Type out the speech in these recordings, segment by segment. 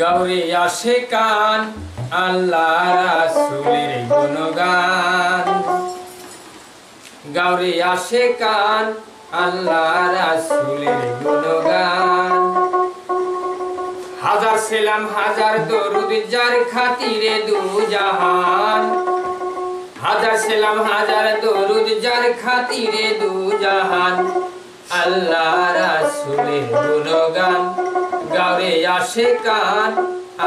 গাউরিয়া শেখান আল্লাহ রাসুলের গুণগান। গাউরিয়া শেখান আল্লাহ রাসুলের গুণগান। হাজার সেলাম, হাজার দরুদ যার খাতিরে দু জাহান। হাজার সেলাম, হাজার দরুদ যার খাতিরে দু জাহান। আল্লাহ রাসুলের গুণগান। গাওরে আসে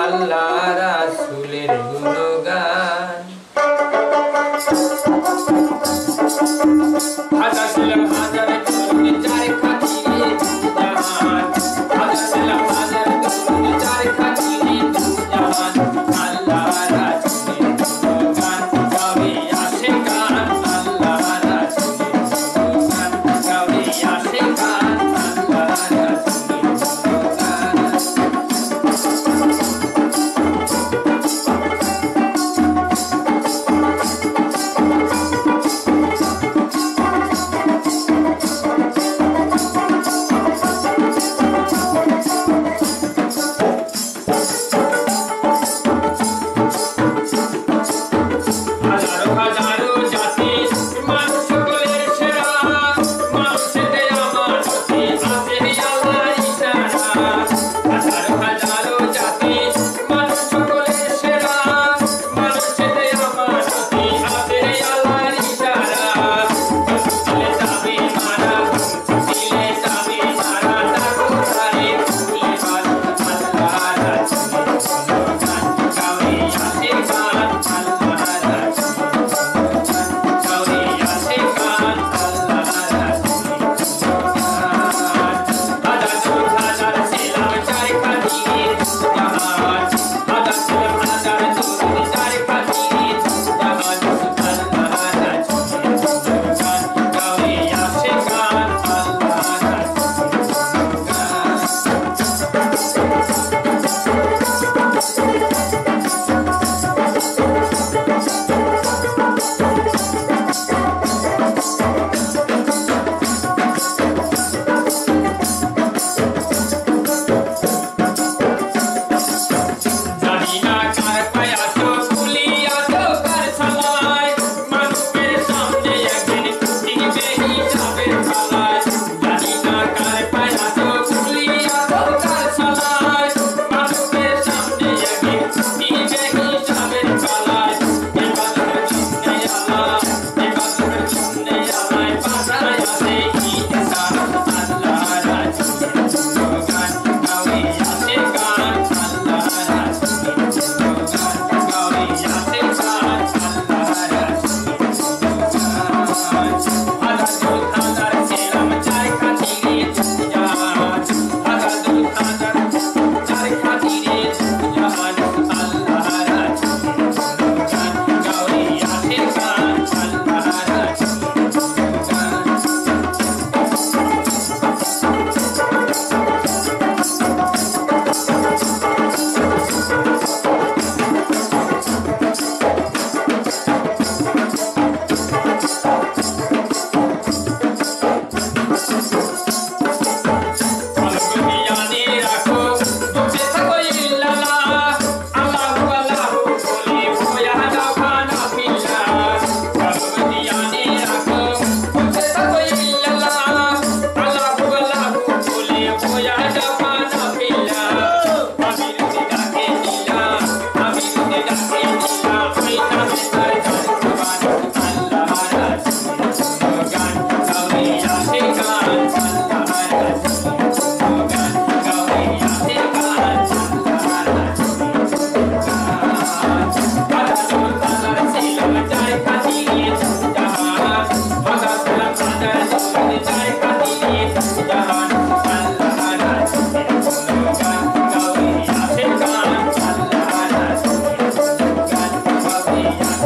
আল্লাহ রাসুলেরগুলো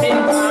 sempre.